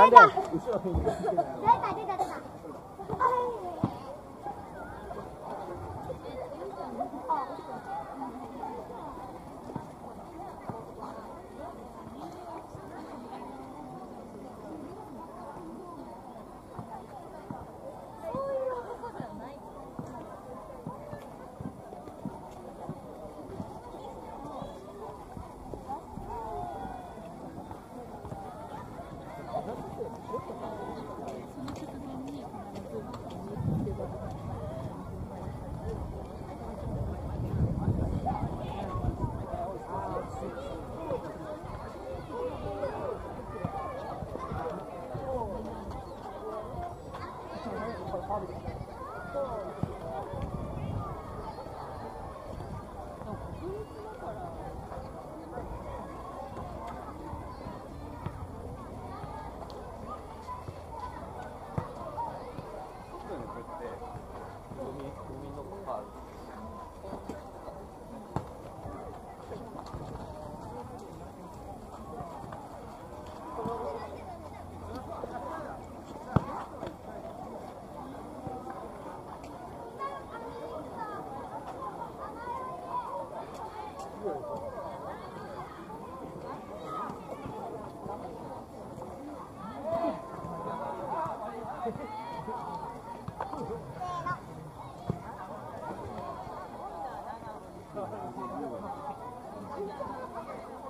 なんで後ろに Thank you.